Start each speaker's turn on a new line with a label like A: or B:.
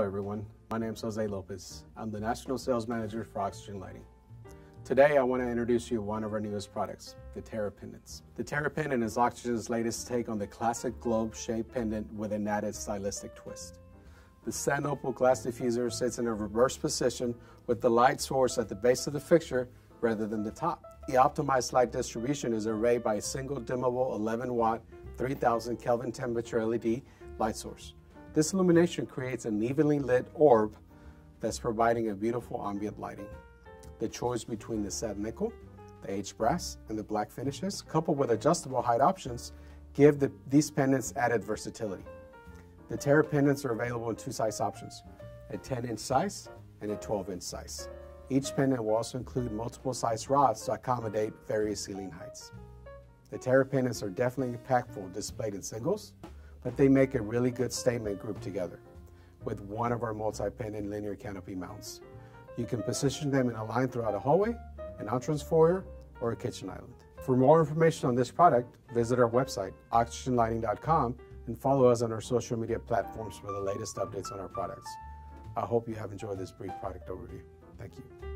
A: Hello everyone, my name is Jose Lopez. I'm the National Sales Manager for Oxygen Lighting. Today I want to introduce you to one of our newest products, the Terra Pendants. The Terra Pendant is Oxygen's latest take on the classic globe-shaped pendant with an added stylistic twist. The sand opal glass diffuser sits in a reverse position with the light source at the base of the fixture rather than the top. The optimized light distribution is arrayed by a single dimmable 11 watt 3000 Kelvin temperature LED light source. This illumination creates an evenly lit orb that's providing a beautiful ambient lighting. The choice between the satin nickel, the aged brass, and the black finishes, coupled with adjustable height options, give the, these pendants added versatility. The Terra pendants are available in two size options, a 10 inch size and a 12 inch size. Each pendant will also include multiple size rods to accommodate various ceiling heights. The Terra pendants are definitely impactful displayed in singles, but they make a really good statement group together with one of our multi-pendant linear canopy mounts. You can position them in a line throughout a hallway, an entrance foyer, or a kitchen island. For more information on this product, visit our website, oxygenlighting.com, and follow us on our social media platforms for the latest updates on our products. I hope you have enjoyed this brief product overview. Thank you.